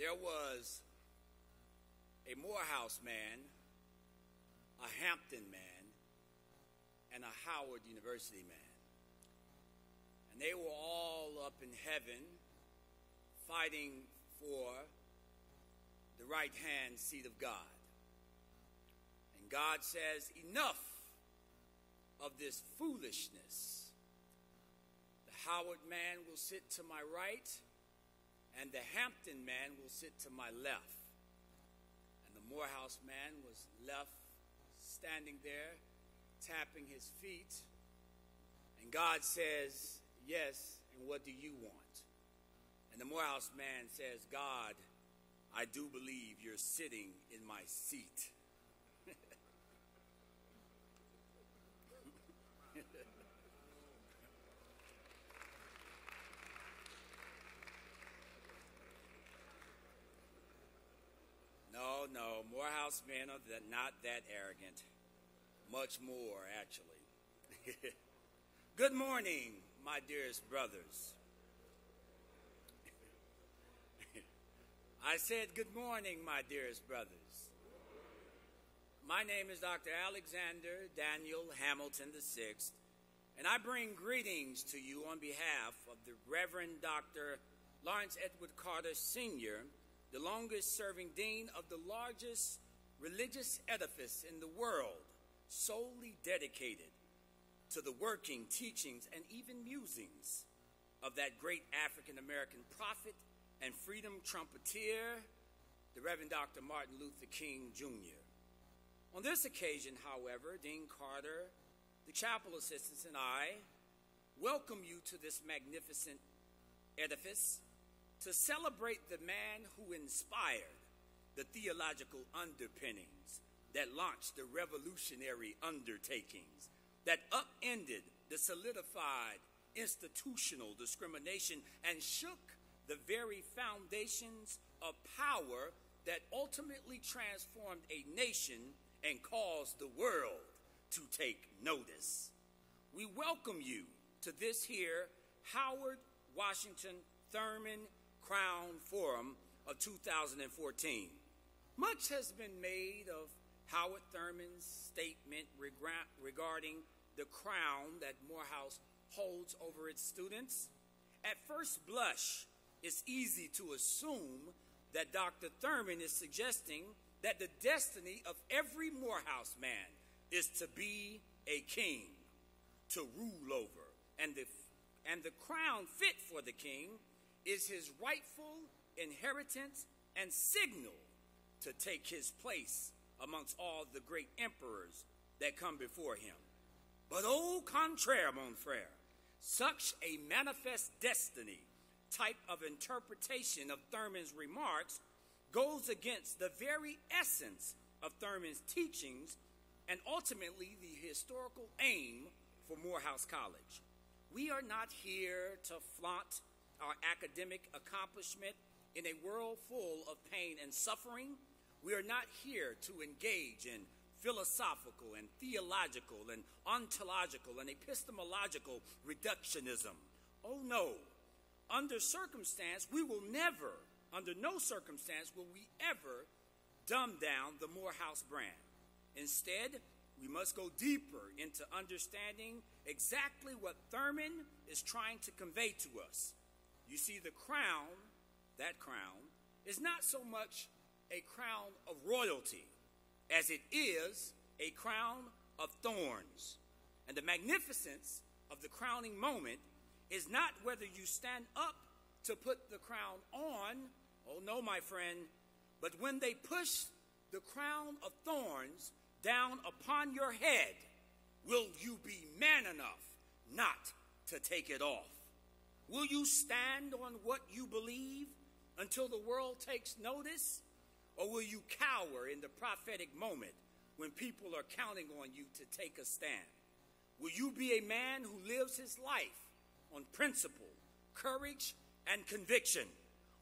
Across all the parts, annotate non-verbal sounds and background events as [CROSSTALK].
there was a Morehouse man, a Hampton man, and a Howard University man. And they were all up in heaven fighting for the right hand seat of God. And God says, Enough of this foolishness. The Howard man will sit to my right and the Hampton man will sit to my left. And the Morehouse man was left standing there, tapping his feet. And God says, Yes, and what do you want? And the Morehouse man says, God, I do believe you're sitting in my seat. Morehouse men are not that arrogant. Much more, actually. [LAUGHS] Good morning, my dearest brothers. [LAUGHS] I said, Good morning, my dearest brothers. My name is Dr. Alexander Daniel Hamilton VI, and I bring greetings to you on behalf of the Reverend Dr. Lawrence Edward Carter Sr the longest serving dean of the largest religious edifice in the world, solely dedicated to the working, teachings, and even musings of that great African American prophet and freedom trumpeter, the Reverend Dr. Martin Luther King Jr. On this occasion, however, Dean Carter, the chapel assistants, and I welcome you to this magnificent edifice to celebrate the man who inspired the theological underpinnings that launched the revolutionary undertakings, that upended the solidified institutional discrimination and shook the very foundations of power that ultimately transformed a nation and caused the world to take notice. We welcome you to this here Howard Washington Thurman Crown Forum of 2014. Much has been made of Howard Thurman's statement regarding the crown that Morehouse holds over its students. At first blush, it's easy to assume that Dr. Thurman is suggesting that the destiny of every Morehouse man is to be a king, to rule over, and the, and the crown fit for the king is his rightful inheritance and signal to take his place amongst all the great emperors that come before him. But au contraire, mon frere, such a manifest destiny type of interpretation of Thurman's remarks goes against the very essence of Thurman's teachings and ultimately the historical aim for Morehouse College. We are not here to flaunt our academic accomplishment in a world full of pain and suffering. We are not here to engage in philosophical and theological and ontological and epistemological reductionism. Oh no. Under circumstance, we will never, under no circumstance, will we ever dumb down the Morehouse brand. Instead, we must go deeper into understanding exactly what Thurman is trying to convey to us. You see, the crown, that crown, is not so much a crown of royalty as it is a crown of thorns. And the magnificence of the crowning moment is not whether you stand up to put the crown on, oh no, my friend, but when they push the crown of thorns down upon your head, will you be man enough not to take it off? Will you stand on what you believe until the world takes notice? Or will you cower in the prophetic moment when people are counting on you to take a stand? Will you be a man who lives his life on principle, courage, and conviction?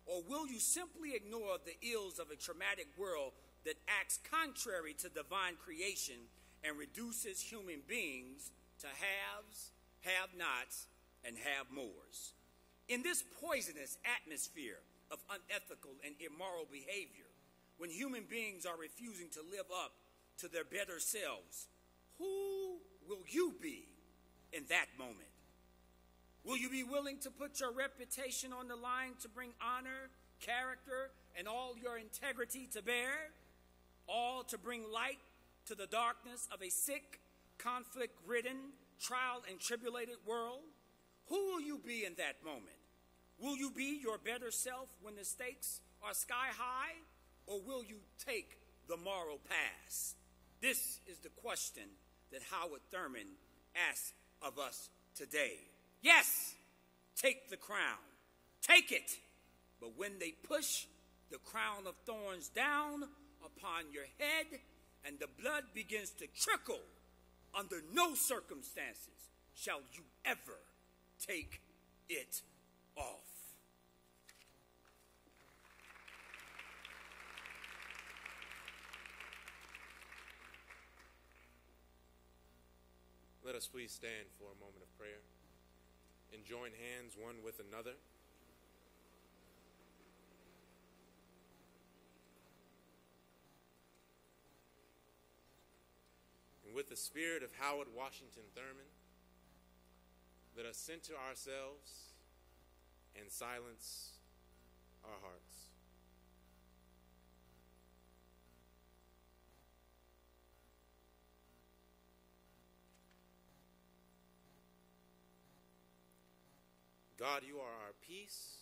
Or will you simply ignore the ills of a traumatic world that acts contrary to divine creation and reduces human beings to haves, have nots, and have mores? In this poisonous atmosphere of unethical and immoral behavior, when human beings are refusing to live up to their better selves, who will you be in that moment? Will you be willing to put your reputation on the line to bring honor, character, and all your integrity to bear? All to bring light to the darkness of a sick, conflict ridden, trial and tribulated world? Who will you be in that moment? Will you be your better self when the stakes are sky high, or will you take the moral pass? This is the question that Howard Thurman asks of us today. Yes, take the crown, take it. But when they push the crown of thorns down upon your head and the blood begins to trickle, under no circumstances shall you ever take it off. Let us please stand for a moment of prayer and join hands one with another. And with the spirit of Howard Washington Thurman, let us center ourselves and silence our hearts. God, you are our peace,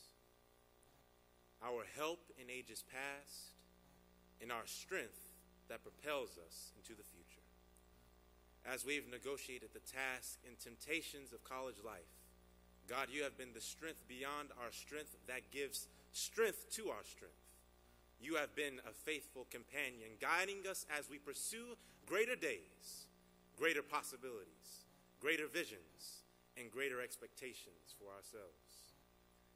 our help in ages past, and our strength that propels us into the future. As we've negotiated the tasks and temptations of college life, God, you have been the strength beyond our strength that gives strength to our strength. You have been a faithful companion, guiding us as we pursue greater days, greater possibilities, greater visions, and greater expectations for ourselves.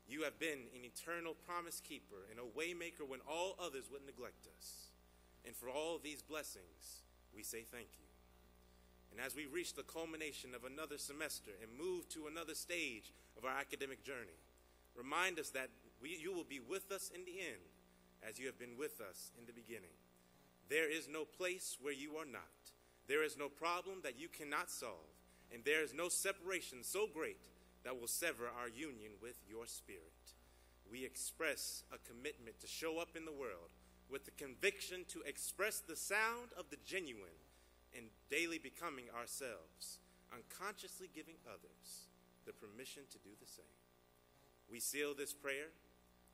You have been an eternal promise keeper and a waymaker when all others would neglect us. And for all these blessings, we say thank you. And as we reach the culmination of another semester and move to another stage of our academic journey, remind us that we, you will be with us in the end as you have been with us in the beginning. There is no place where you are not. There is no problem that you cannot solve. And there is no separation so great that will sever our union with your spirit. We express a commitment to show up in the world with the conviction to express the sound of the genuine and daily becoming ourselves, unconsciously giving others the permission to do the same. We seal this prayer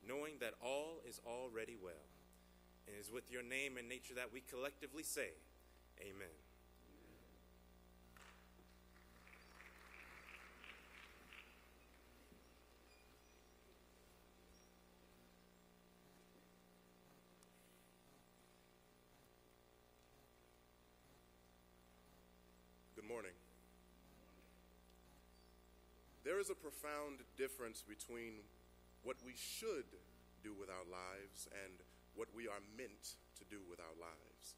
knowing that all is already well. It is with your name and nature that we collectively say, Amen. Good morning. There is a profound difference between what we should do with our lives and what we are meant to do with our lives.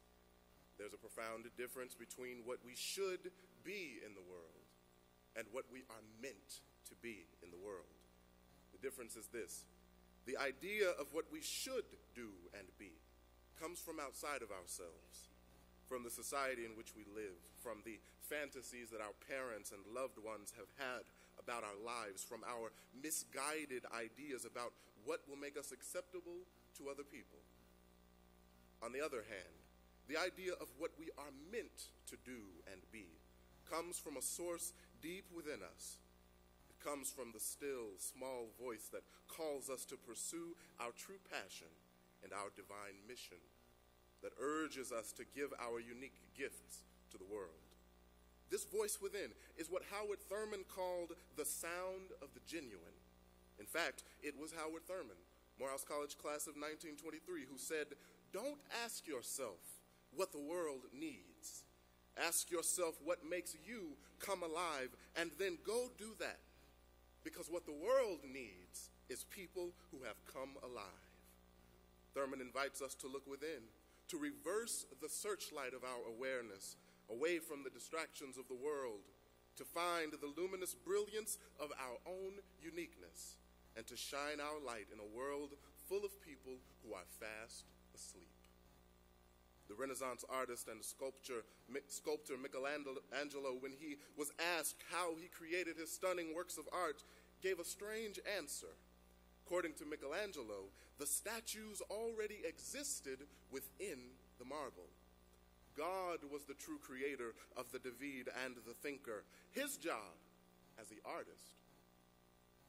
There's a profound difference between what we should be in the world and what we are meant to be in the world. The difference is this the idea of what we should do and be comes from outside of ourselves, from the society in which we live, from the fantasies that our parents and loved ones have had about our lives, from our misguided ideas about what will make us acceptable to other people. On the other hand, the idea of what we are meant to do and be comes from a source deep within us. It comes from the still, small voice that calls us to pursue our true passion and our divine mission, that urges us to give our unique gifts to the world. This voice within is what Howard Thurman called the sound of the genuine. In fact, it was Howard Thurman, Morehouse College class of 1923, who said, Don't ask yourself what the world needs. Ask yourself what makes you come alive, and then go do that. Because what the world needs is people who have come alive. Thurman invites us to look within, to reverse the searchlight of our awareness away from the distractions of the world, to find the luminous brilliance of our own uniqueness, and to shine our light in a world full of people who are fast asleep. The Renaissance artist and sculptor, sculptor Michelangelo, when he was asked how he created his stunning works of art, gave a strange answer. According to Michelangelo, the statues already existed within the marble. God was the true creator of the David and the thinker. His job as the artist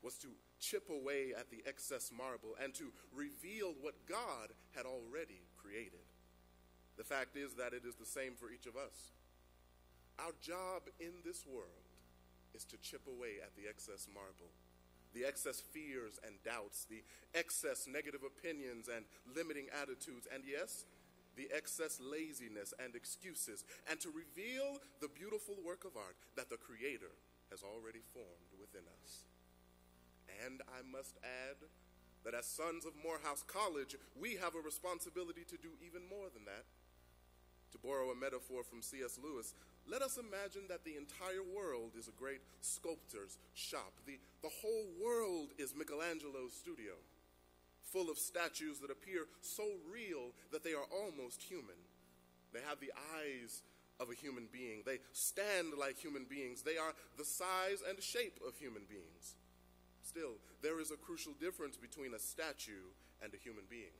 was to chip away at the excess marble and to reveal what God had already created. The fact is that it is the same for each of us. Our job in this world is to chip away at the excess marble the excess fears and doubts, the excess negative opinions and limiting attitudes, and yes, the excess laziness and excuses, and to reveal the beautiful work of art that the Creator has already formed within us. And I must add that as sons of Morehouse College, we have a responsibility to do even more than that. To borrow a metaphor from C.S. Lewis, let us imagine that the entire world is a great sculptor's shop. The, the whole world is Michelangelo's studio, full of statues that appear so real that they are almost human. They have the eyes of a human being, they stand like human beings, they are the size and shape of human beings. Still, there is a crucial difference between a statue and a human being.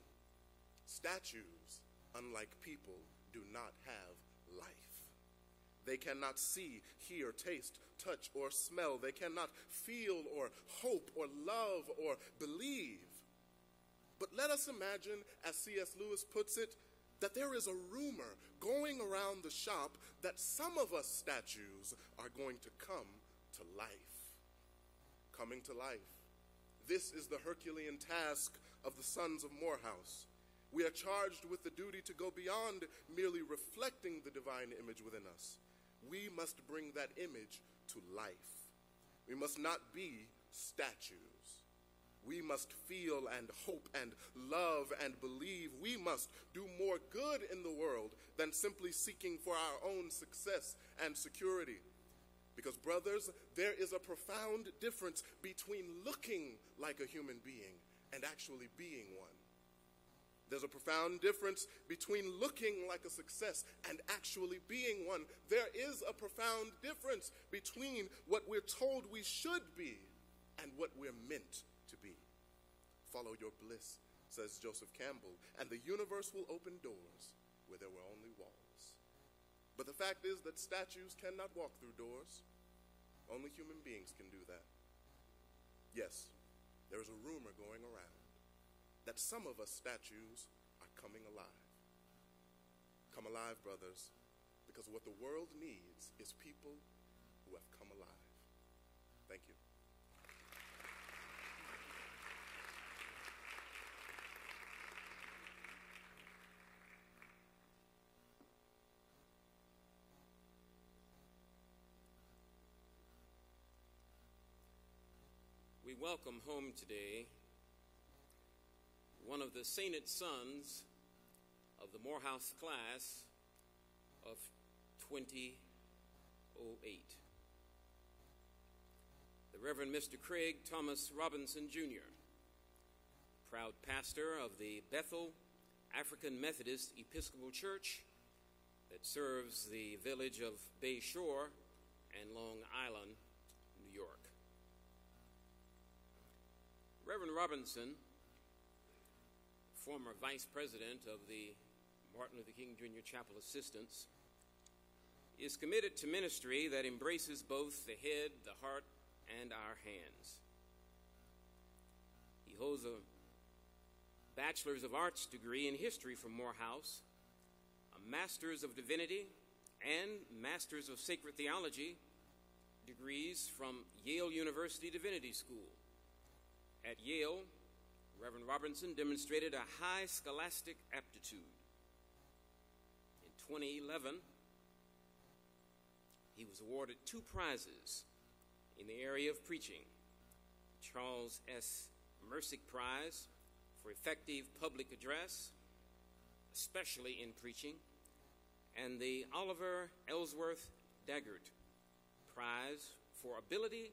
Statues, unlike people, do not have life. They cannot see, hear, taste, touch, or smell. They cannot feel, or hope, or love, or believe. But let us imagine, as C.S. Lewis puts it, that there is a rumor going around the shop that some of us statues are going to come to life. Coming to life. This is the Herculean task of the sons of Morehouse. We are charged with the duty to go beyond merely reflecting the divine image within us we must bring that image to life. We must not be statues. We must feel and hope and love and believe. We must do more good in the world than simply seeking for our own success and security. Because, brothers, there is a profound difference between looking like a human being and actually being one. There's a profound difference between looking like a success and actually being one. There is a profound difference between what we're told we should be and what we're meant. Follow your bliss, says Joseph Campbell, and the universe will open doors where there were only walls. But the fact is that statues cannot walk through doors. Only human beings can do that. Yes, there is a rumor going around that some of us statues are coming alive. Come alive, brothers, because what the world needs is people who have come alive. Thank you. We welcome home today one of the sainted sons of the Morehouse class of 2008. The Reverend Mr. Craig Thomas Robinson Jr., proud pastor of the Bethel African Methodist Episcopal Church that serves the village of Bay Shore and Long Island, Reverend Robinson former vice president of the Martin Luther King Jr. Chapel Assistants, is committed to ministry that embraces both the head, the heart, and our hands. He holds a Bachelor's of Arts degree in history from Morehouse, a Master's of Divinity, and Master's of Sacred Theology degrees from Yale University Divinity School. At Yale, Reverend Robinson demonstrated a high scholastic aptitude. In 2011, he was awarded two prizes in the area of preaching Charles S. Mersick Prize for effective public address, especially in preaching, and the Oliver Ellsworth Daggett Prize for ability,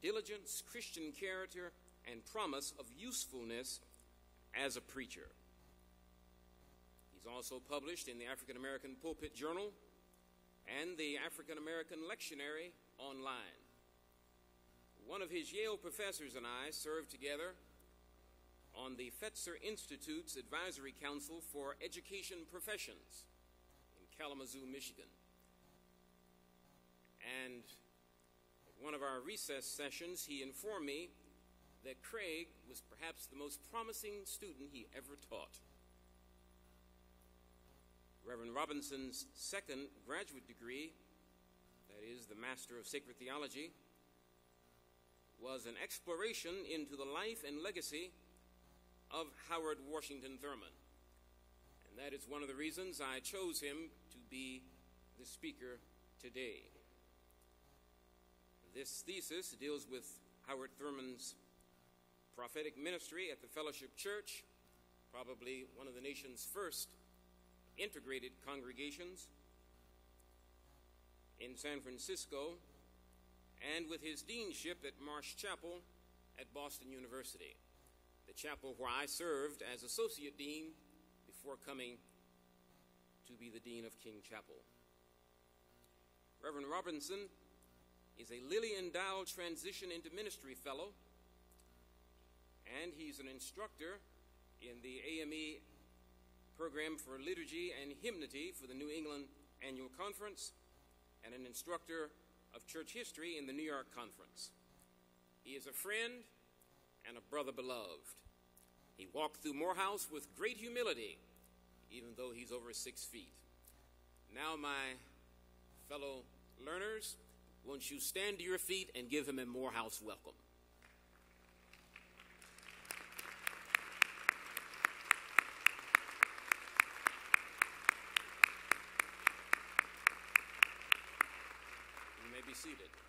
diligence, Christian character, and promise of usefulness as a preacher. He's also published in the African American Pulpit Journal and the African American Lectionary online. One of his Yale professors and I served together on the Fetzer Institute's Advisory Council for Education Professions in Kalamazoo, Michigan. And at one of our recess sessions, he informed me that Craig was perhaps the most promising student he ever taught. Reverend Robinson's second graduate degree, that is, the Master of Sacred Theology, was an exploration into the life and legacy of Howard Washington Thurman. And that is one of the reasons I chose him to be the speaker today. This thesis deals with Howard Thurman's prophetic ministry at the Fellowship Church, probably one of the nation's first integrated congregations in San Francisco, and with his deanship at Marsh Chapel at Boston University, the chapel where I served as associate dean before coming to be the dean of King Chapel. Reverend Robinson is a Lilly Endowment Transition into Ministry Fellow, and he's an instructor in the AME program for liturgy and hymnody for the New England Annual Conference, and an instructor of church history in the New York Conference. He is a friend and a brother beloved. He walked through Morehouse with great humility, even though he's over six feet. Now, my fellow learners, won't you stand to your feet and give him a Morehouse welcome? Seated.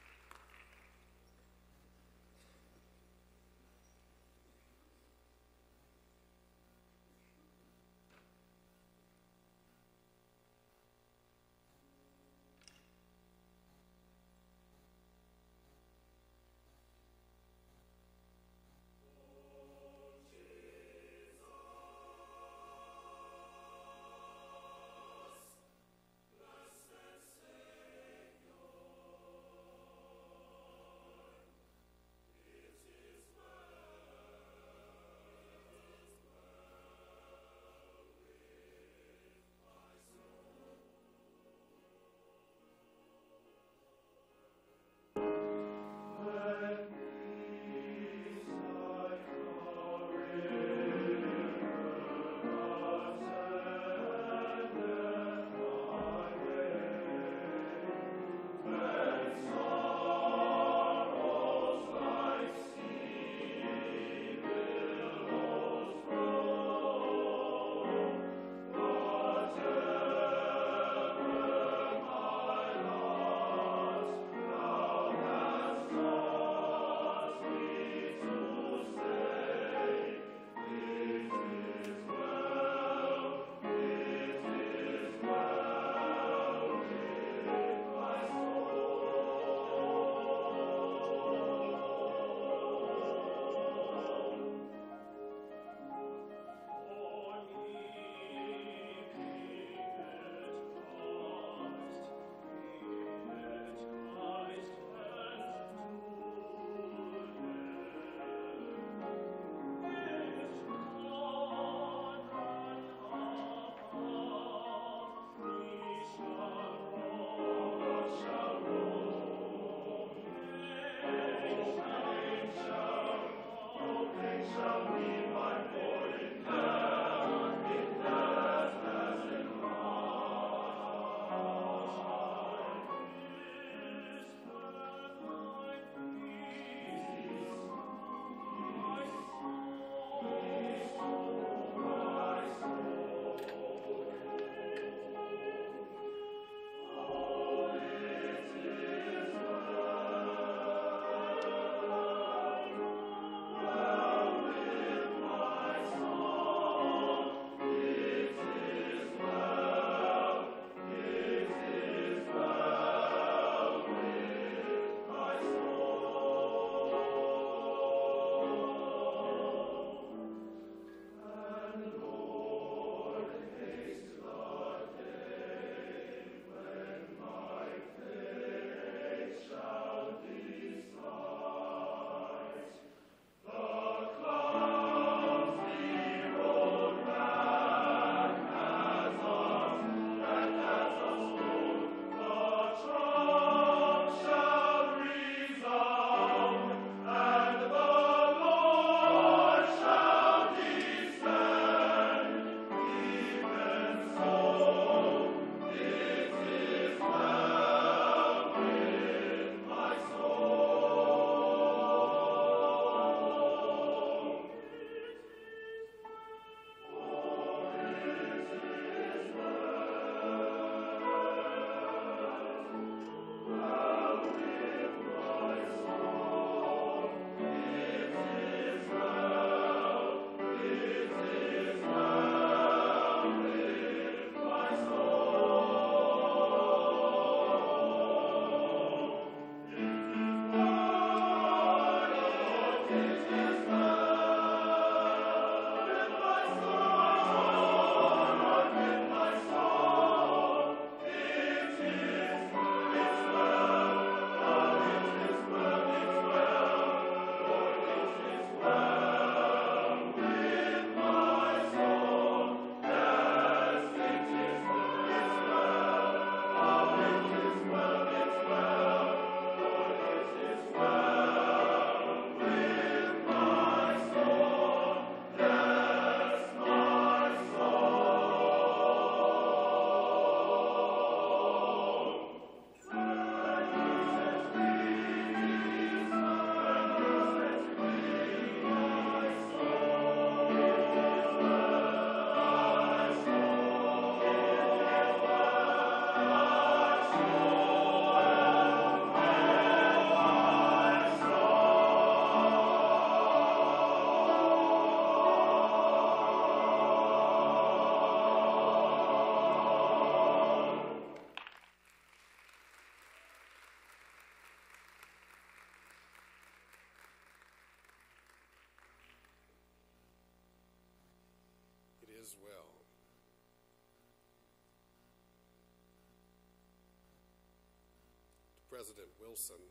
President Wilson,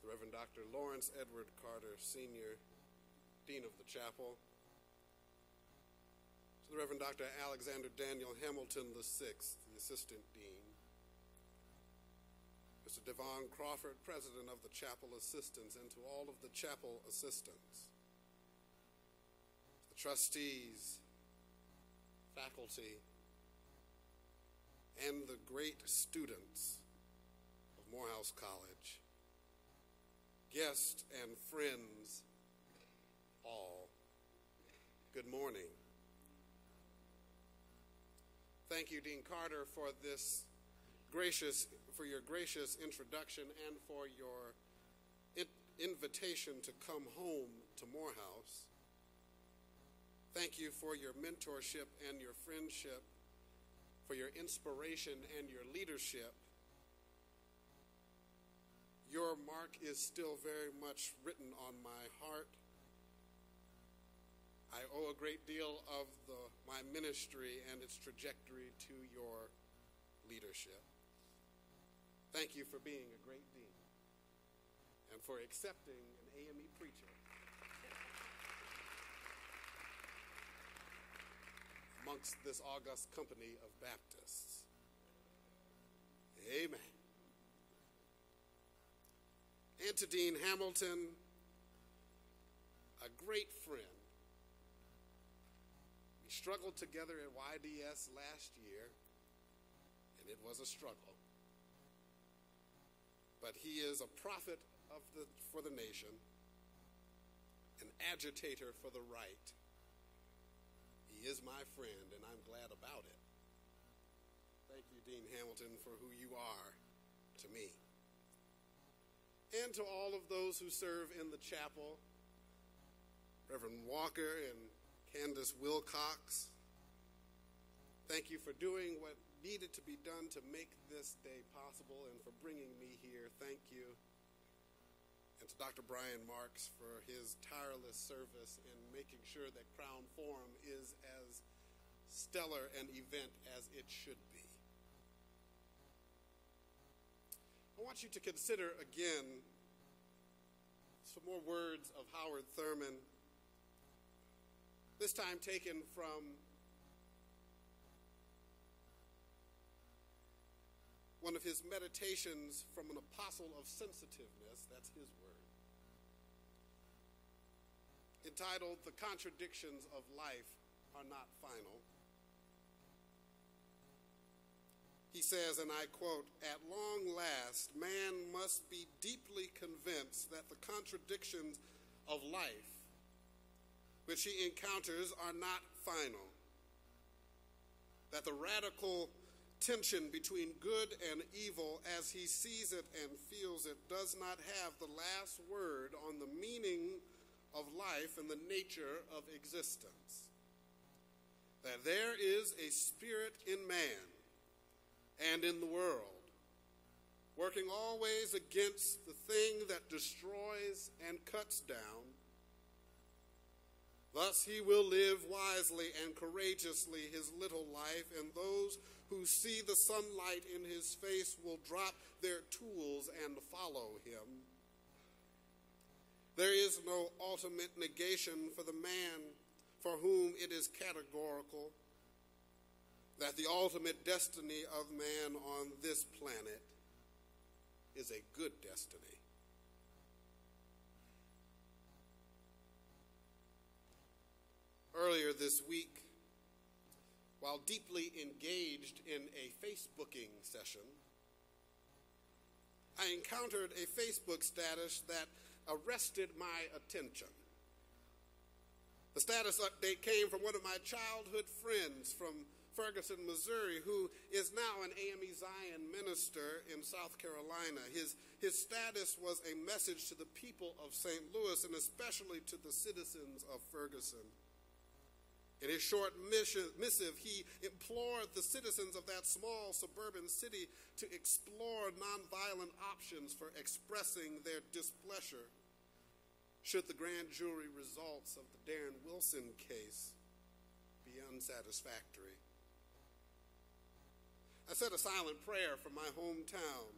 the Reverend Dr. Lawrence Edward Carter, Sr., Dean of the Chapel, to the Reverend Dr. Alexander Daniel Hamilton VI, the Assistant Dean, Mr. Devon Crawford, President of the Chapel Assistants, and to all of the Chapel Assistants, the trustees, faculty, and the great students of Morehouse College, guests and friends, all, good morning. Thank you, Dean Carter, for this gracious, for your gracious introduction and for your in- invitation to come home to Morehouse. Thank you for your mentorship and your friendship, for your inspiration and your leadership. Your mark is still very much written on my heart. I owe a great deal of the, my ministry and its trajectory to your leadership. Thank you for being a great dean and for accepting an AME preacher amongst this august company of Baptists. Amen. Dean Hamilton, a great friend. We struggled together at YDS last year, and it was a struggle. But he is a prophet of the, for the nation, an agitator for the right. He is my friend, and I'm glad about it. Thank you, Dean Hamilton, for who you are to me. And to all of those who serve in the chapel, Reverend Walker and Candace Wilcox, thank you for doing what needed to be done to make this day possible and for bringing me here. Thank you. To Dr. Brian Marks for his tireless service in making sure that Crown Forum is as stellar an event as it should be. I want you to consider again some more words of Howard Thurman, this time taken from one of his meditations from an apostle of sensitiveness, that's his word, entitled The Contradictions of Life Are Not Final. He says, and I quote, At long last, man must be deeply convinced that the contradictions of life which he encounters are not final, that the radical tension between good and evil as he sees it and feels it does not have the last word on the meaning of life and the nature of existence. That there is a spirit in man and in the world, working always against the thing that destroys and cuts down. Thus he will live wisely and courageously his little life, and those who see the sunlight in his face will drop their tools and follow him. There is no ultimate negation for the man for whom it is categorical that the ultimate destiny of man on this planet is a good destiny. Earlier this week, while deeply engaged in a Facebooking session, I encountered a Facebook status that arrested my attention. The status update came from one of my childhood friends from Ferguson, Missouri, who is now an AME Zion minister in South Carolina. His, his status was a message to the people of St. Louis and especially to the citizens of Ferguson. In his short missive, he implored the citizens of that small suburban city to explore nonviolent options for expressing their displeasure should the grand jury results of the Darren Wilson case be unsatisfactory. I said a silent prayer for my hometown,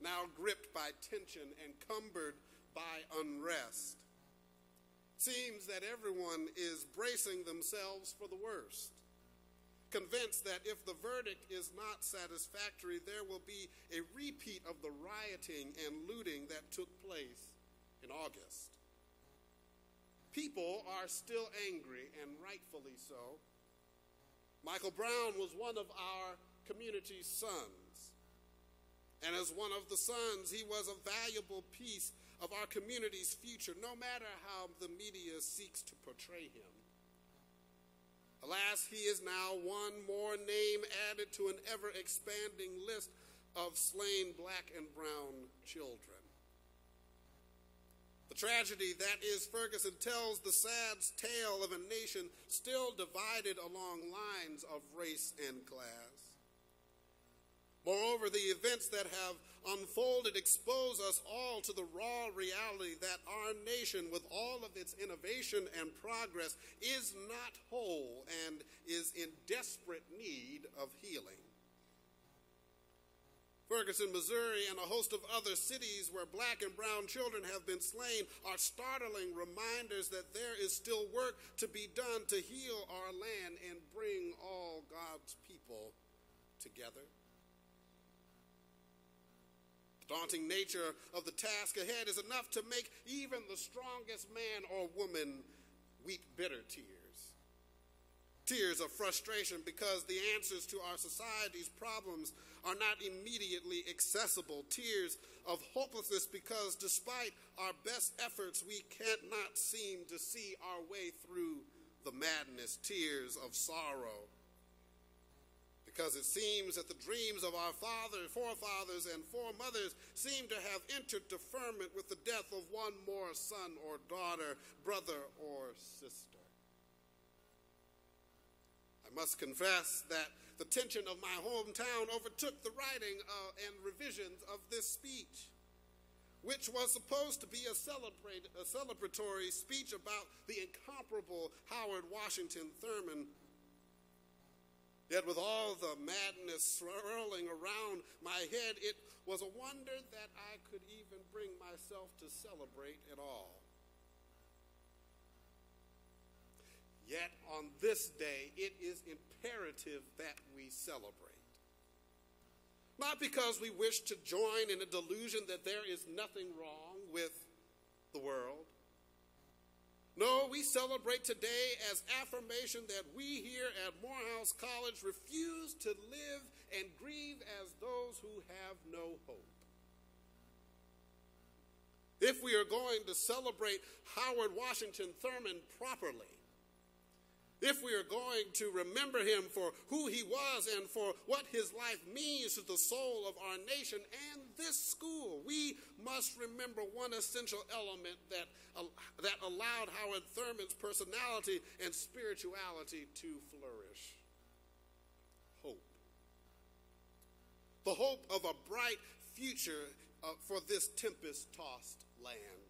now gripped by tension and cumbered by unrest. Seems that everyone is bracing themselves for the worst, convinced that if the verdict is not satisfactory, there will be a repeat of the rioting and looting that took place in August. People are still angry, and rightfully so. Michael Brown was one of our community's sons. And as one of the sons, he was a valuable piece of our community's future, no matter how the media seeks to portray him. Alas, he is now one more name added to an ever expanding list of slain black and brown children. The tragedy that is Ferguson tells the sad tale of a nation still divided along lines of race and class. Moreover, the events that have unfolded expose us all to the raw reality that our nation, with all of its innovation and progress, is not whole and is in desperate need of healing. Ferguson, Missouri, and a host of other cities where black and brown children have been slain are startling reminders that there is still work to be done to heal our land and bring all God's people together. The daunting nature of the task ahead is enough to make even the strongest man or woman weep bitter tears. Tears of frustration because the answers to our society's problems are not immediately accessible. Tears of hopelessness because despite our best efforts, we cannot seem to see our way through the madness. Tears of sorrow because it seems that the dreams of our father, forefathers and foremothers seem to have entered deferment with the death of one more son or daughter, brother or sister. I must confess that tension of my hometown overtook the writing uh, and revisions of this speech, which was supposed to be a, a celebratory speech about the incomparable Howard Washington Thurman Yet, with all the madness swirling around my head, it was a wonder that I could even bring myself to celebrate at all. Yet, on this day, it is imperative that we celebrate. Not because we wish to join in a delusion that there is nothing wrong with the world no, we celebrate today as affirmation that we here at Morehouse College refuse to live and grieve as those who have no hope. If we are going to celebrate Howard Washington Thurman properly, if we are going to remember him for who he was and for what his life means to the soul of our nation and this school, we must remember one essential element that, uh, that allowed Howard Thurman's personality and spirituality to flourish hope. The hope of a bright future uh, for this tempest tossed land.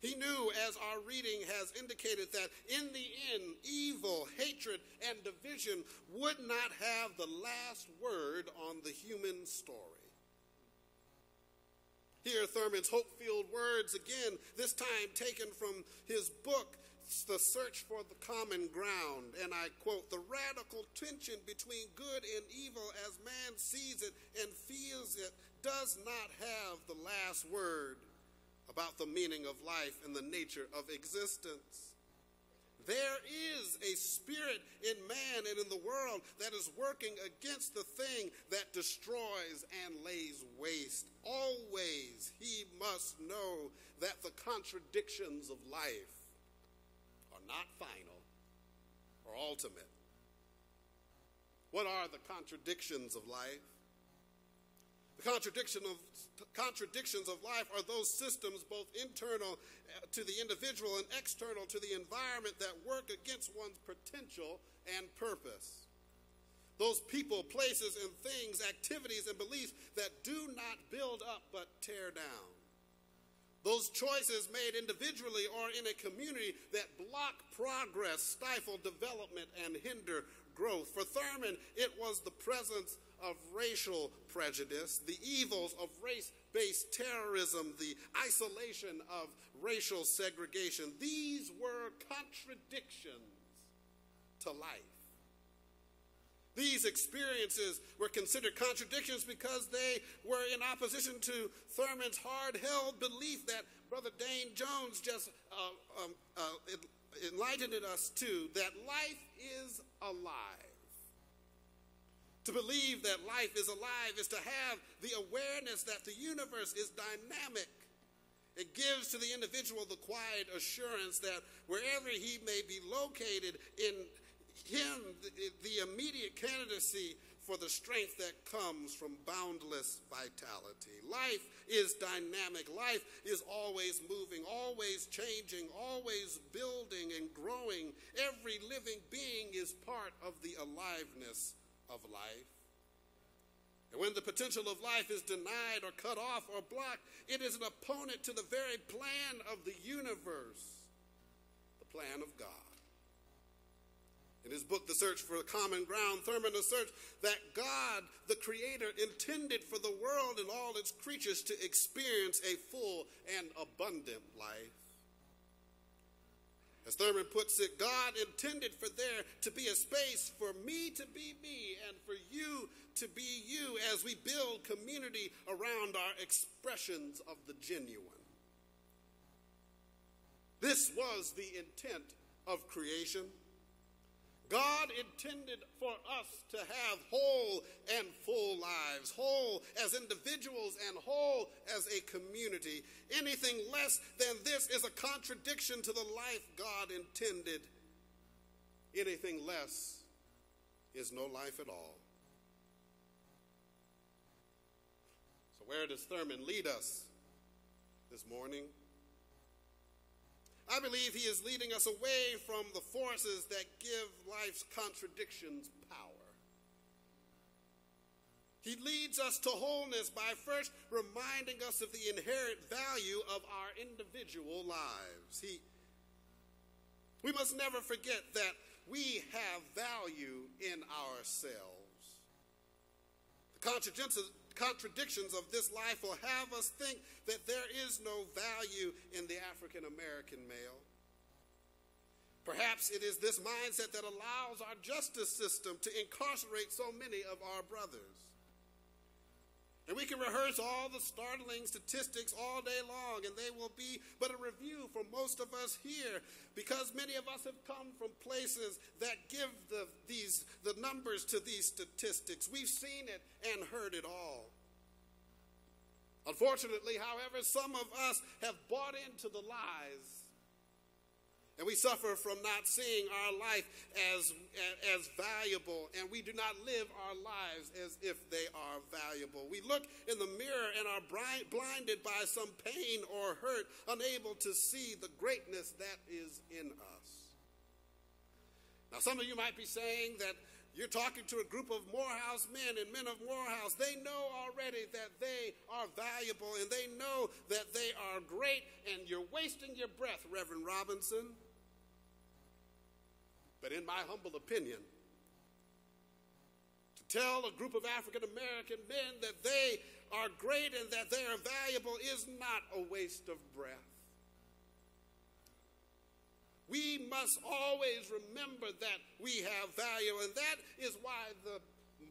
He knew, as our reading has indicated, that in the end, evil, hatred, and division would not have the last word on the human story. Here, Thurman's hope filled words again, this time taken from his book, The Search for the Common Ground. And I quote The radical tension between good and evil as man sees it and feels it does not have the last word about the meaning of life and the nature of existence. There is a spirit in man and in the world that is working against the thing that destroys and lays waste. Always he must know that the contradictions of life are not final or ultimate. What are the contradictions of life? The contradiction of, contradictions of life are those systems, both internal uh, to the individual and external to the environment, that work against one's potential and purpose. Those people, places, and things, activities, and beliefs that do not build up but tear down. Those choices made individually or in a community that block progress, stifle development, and hinder growth. For Thurman, it was the presence of racial prejudice, the evils of race based terrorism, the isolation of racial segregation. These were contradictions to life. These experiences were considered contradictions because they were in opposition to Thurman's hard held belief that Brother Dane Jones just uh, um, uh, enlightened us to that life is alive. To believe that life is alive is to have the awareness that the universe is dynamic. It gives to the individual the quiet assurance that wherever he may be located, in him, the, immediate candidacy for the strength that comes from boundless vitality. Life is dynamic. Life is always moving, always changing, always building and growing. Every living being is part of the aliveness of life. And when the potential of life is denied or cut off or blocked, it is an opponent to the very plan of the universe, the plan of God. In his book, The Search for Common Ground, Thurman asserts that God, the Creator, intended for the world and all its creatures to experience a full and abundant life. As Thurman puts it, God intended for there to be a space for me to be me and for you to be you as we build community around our expressions of the genuine. This was the intent of creation. God intended for us to have whole and full lives, whole as individuals and whole as a community. Anything less than this is a contradiction to the life God intended. Anything less is no life at all. So, where does Thurman lead us this morning? I believe he is leading us away from the forces that give life's contradictions power. He leads us to wholeness by first reminding us of the inherent value of our individual lives. He, we must never forget that we have value in ourselves. The contradictions, of this life will have us think that there is no value in the African American male. Perhaps it is this mindset that allows our justice system to incarcerate so many of our brothers. And we can rehearse all the startling statistics all day long, and they will be but a review for most of us here because many of us have come from places that give the, these, the numbers to these statistics. We've seen it and heard it all. Unfortunately, however, some of us have bought into the lies and we suffer from not seeing our life as, as valuable, and we do not live our lives as if they are valuable. We look in the mirror and are blinded by some pain or hurt, unable to see the greatness that is in us. Now, some of you might be saying that you're talking to a group of Morehouse men and men of Morehouse. They know already that they are valuable and they know that they are great, and you're wasting your breath, Reverend Robinson. But in my humble opinion, to tell a group of African American men that they are great and that they are valuable is not a waste of breath. We must always remember that we have value, and that is why the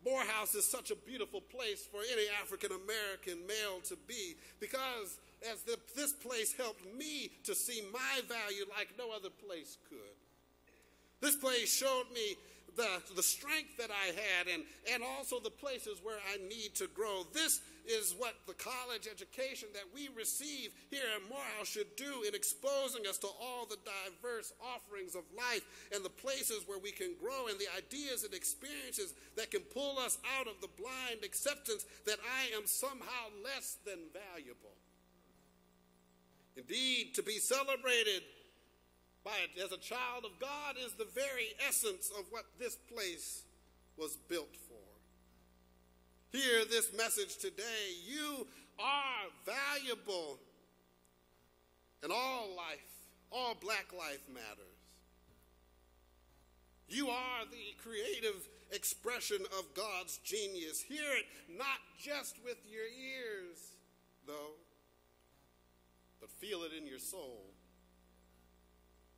Morehouse is such a beautiful place for any African American male to be, because as the, this place helped me to see my value like no other place could. This place showed me the, the strength that I had and, and also the places where I need to grow. This is what the college education that we receive here at Morehouse should do in exposing us to all the diverse offerings of life and the places where we can grow and the ideas and experiences that can pull us out of the blind acceptance that I am somehow less than valuable. Indeed, to be celebrated by it as a child of God is the very essence of what this place was built for. Hear this message today. You are valuable, and all life, all black life matters. You are the creative expression of God's genius. Hear it not just with your ears, though, but feel it in your soul.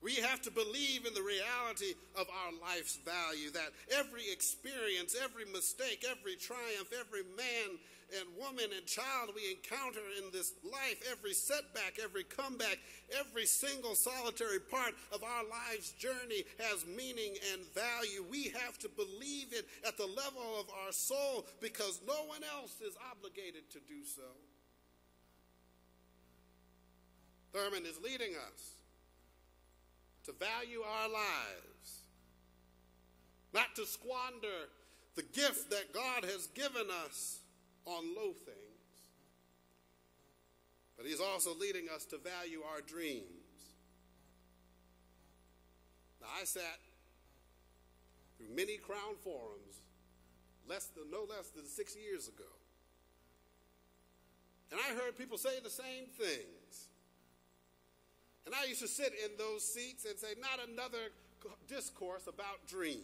We have to believe in the reality of our life's value, that every experience, every mistake, every triumph, every man and woman and child we encounter in this life, every setback, every comeback, every single solitary part of our life's journey has meaning and value. We have to believe it at the level of our soul because no one else is obligated to do so. Thurman is leading us to value our lives, not to squander the gift that God has given us on low things. But He's also leading us to value our dreams. Now, I sat through many Crown forums less than, no less than six years ago. And I heard people say the same things. And I used to sit in those seats and say, not another discourse about dreams.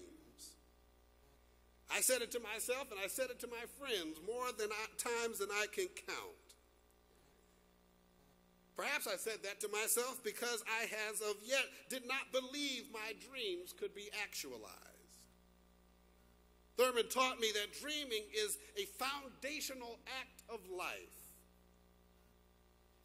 I said it to myself and I said it to my friends more than I, times than I can count. Perhaps I said that to myself because I, as of yet, did not believe my dreams could be actualized. Thurman taught me that dreaming is a foundational act of life.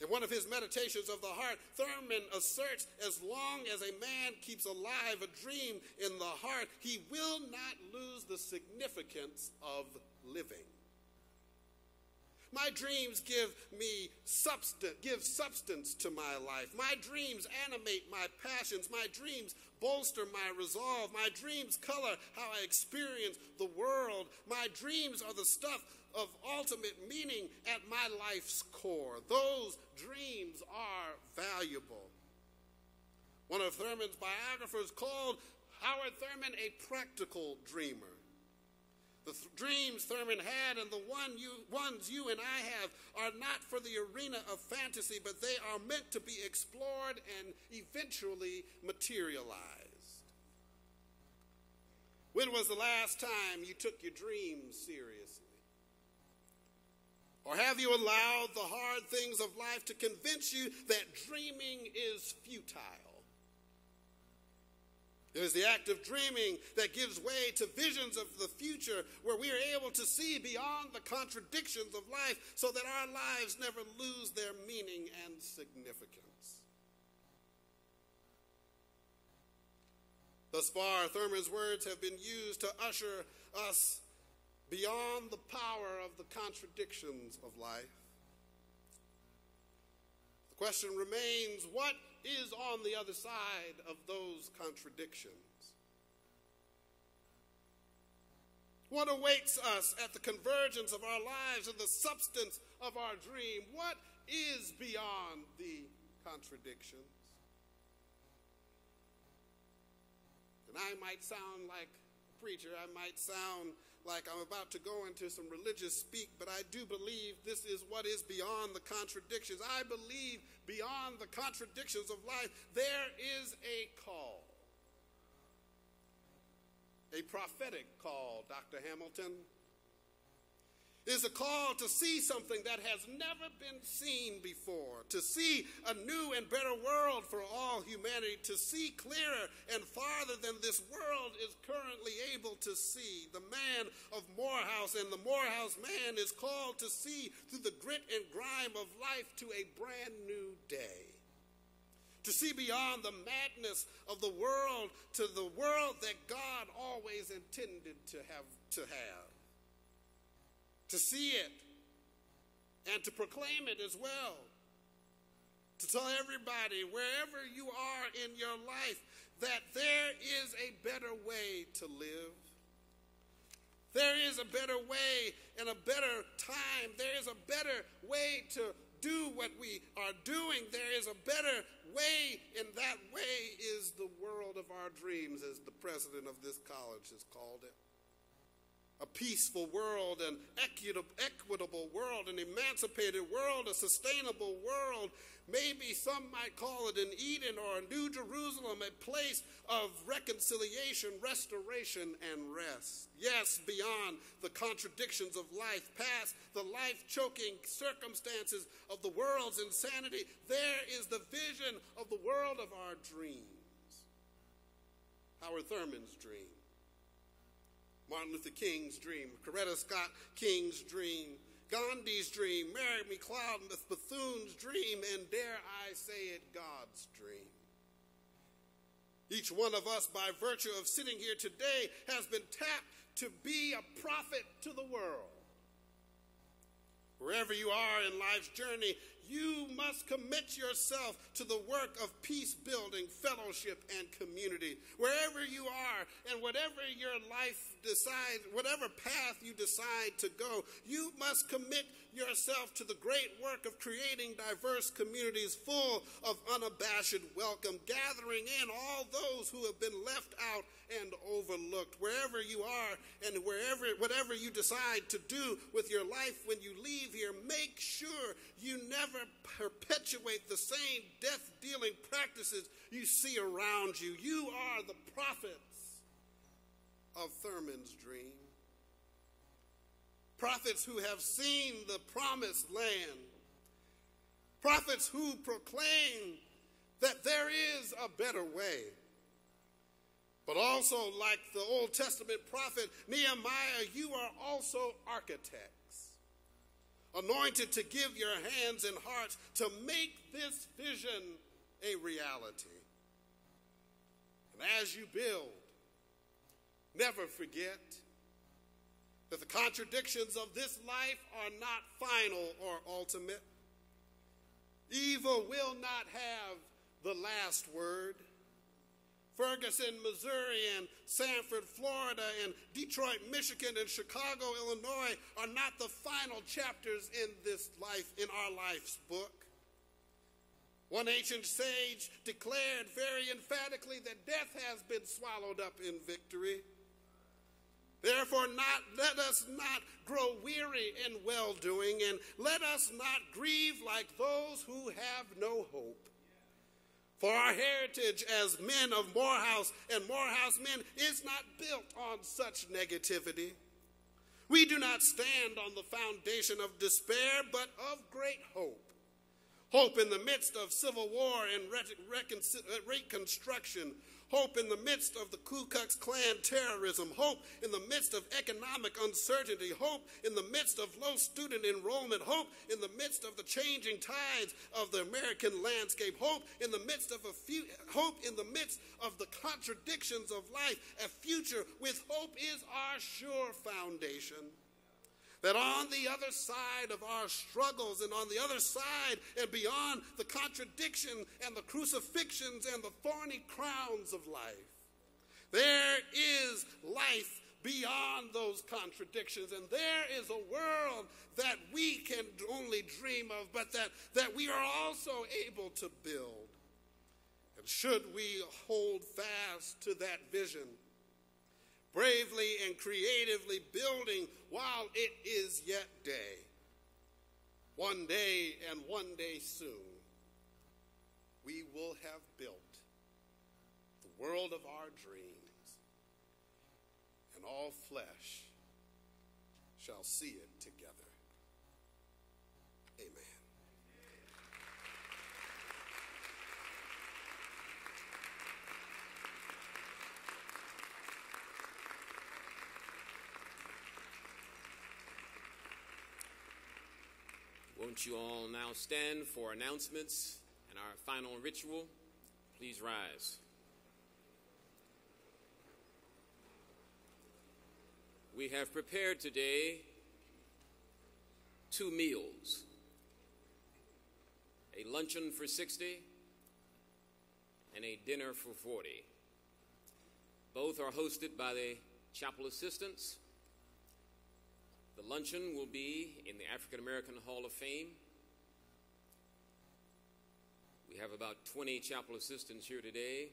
In one of his meditations of the heart, Thurman asserts as long as a man keeps alive a dream in the heart, he will not lose the significance of living. My dreams give me substance, give substance to my life. My dreams animate my passions. My dreams bolster my resolve. My dreams color how I experience the world. My dreams are the stuff of ultimate meaning at my life's core. Those dreams are valuable. One of Thurman's biographers called Howard Thurman a practical dreamer. The th- dreams Thurman had and the one you, ones you and I have are not for the arena of fantasy, but they are meant to be explored and eventually materialized. When was the last time you took your dreams seriously? Or have you allowed the hard things of life to convince you that dreaming is futile? It is the act of dreaming that gives way to visions of the future where we are able to see beyond the contradictions of life so that our lives never lose their meaning and significance. Thus far, Thurman's words have been used to usher us beyond the power of the contradictions of life. The question remains what is on the other side of those contradictions? What awaits us at the convergence of our lives and the substance of our dream? What is beyond the contradictions? And I might sound like a preacher, I might sound like I'm about to go into some religious speak, but I do believe this is what is beyond the contradictions. I believe beyond the contradictions of life, there is a call. A prophetic call, Dr. Hamilton is a call to see something that has never been seen before, to see a new and better world for all humanity, to see clearer and farther than this world is currently able to see. The man of Morehouse and the Morehouse man is called to see through the grit and grime of life to a brand new day. To see beyond the madness of the world to the world that God always intended to have to have to see it and to proclaim it as well. To tell everybody, wherever you are in your life, that there is a better way to live. There is a better way and a better time. There is a better way to do what we are doing. There is a better way, and that way is the world of our dreams, as the president of this college has called it. A peaceful world, an equitable world, an emancipated world, a sustainable world. Maybe some might call it an Eden or a New Jerusalem, a place of reconciliation, restoration, and rest. Yes, beyond the contradictions of life, past the life choking circumstances of the world's insanity, there is the vision of the world of our dreams. Howard Thurman's dream Martin Luther King's dream, Coretta Scott King's dream, Gandhi's dream, Mary McLeod Bethune's dream, and dare I say it, God's dream. Each one of us, by virtue of sitting here today, has been tapped to be a prophet to the world. Wherever you are in life's journey, you must commit yourself to the work of peace building, fellowship, and community. Wherever you are and whatever your life decides, whatever path you decide to go, you must commit yourself to the great work of creating diverse communities full of unabashed welcome, gathering in all those who have been left out and overlooked. Wherever you are and wherever whatever you decide to do with your life when you leave here, make sure you never perpetuate the same death-dealing practices you see around you. You are the prophets of Thurman's dream prophets who have seen the promised land, prophets who proclaim that there is a better way. But also, like the Old Testament prophet Nehemiah, you are also architects, anointed to give your hands and hearts to make this vision a reality. And as you build, never forget that the contradictions of this life are not final or ultimate. Evil will not have the last word. Ferguson, Missouri, and Sanford, Florida, and Detroit, Michigan, and Chicago, Illinois are not the final chapters in this life, in our life's book. One ancient sage declared very emphatically that death has been swallowed up in victory. Therefore, not, let us not grow weary in well doing, and let us not grieve like those who have no hope. For our heritage as men of Morehouse and Morehouse men is not built on such negativity. We do not stand on the foundation of despair, but of great hope. Hope in the midst of civil war and uh, reconstruction, hope in the midst of the Ku Klux Klan terrorism, hope in the midst of economic uncertainty, hope in the midst of low student enrollment, hope in the midst of the changing tides of the American landscape, hope in the midst of a few, hope in the midst of the contradictions of life. A future with hope is our sure foundation. That on the other side of our struggles and on the other side and beyond the contradiction and the crucifixions and the thorny crowns of life, there is life beyond those contradictions. And there is a world that we can only dream of, but that, that we are also able to build. And should we hold fast to that vision, bravely and creatively building while it is yet day. One day and one day soon, we will have built the world of our dreams, and all flesh shall see it together. Won't you all now stand for announcements and our final ritual? Please rise. We have prepared today two meals a luncheon for 60 and a dinner for 40. Both are hosted by the chapel assistants the luncheon will be in the African American Hall of Fame. We have about 20 chapel assistants here today,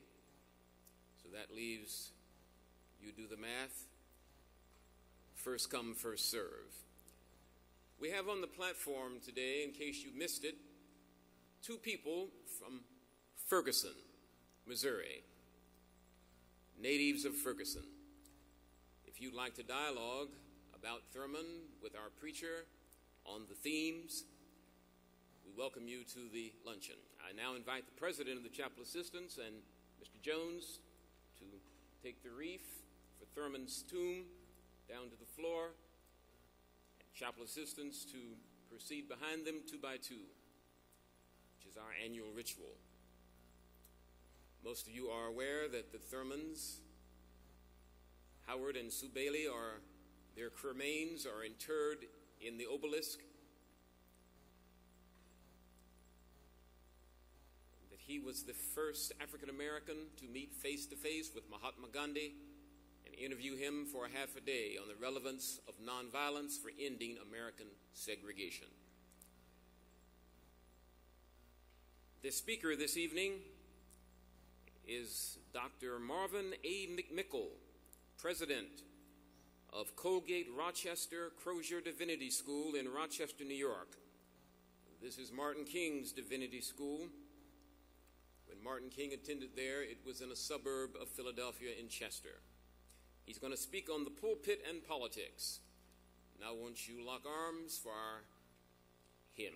so that leaves, you do the math, first come, first serve. We have on the platform today, in case you missed it, two people from Ferguson, Missouri, natives of Ferguson. If you'd like to dialogue about Thurman with our preacher on the themes, we welcome you to the luncheon. I now invite the president of the chapel assistants and Mr. Jones to take the wreath for Thurman's tomb down to the floor, and chapel assistants to proceed behind them two by two, which is our annual ritual. Most of you are aware that the Thurmans, Howard and Sue Bailey, are their remains are interred in the obelisk. That he was the first African American to meet face to face with Mahatma Gandhi and interview him for a half a day on the relevance of nonviolence for ending American segregation. The speaker this evening is Dr. Marvin A. McMickle, president of Colgate Rochester Crozer Divinity School in Rochester, New York. This is Martin King's Divinity School. When Martin King attended there, it was in a suburb of Philadelphia in Chester. He's going to speak on the pulpit and politics. Now, won't you lock arms for our hymn?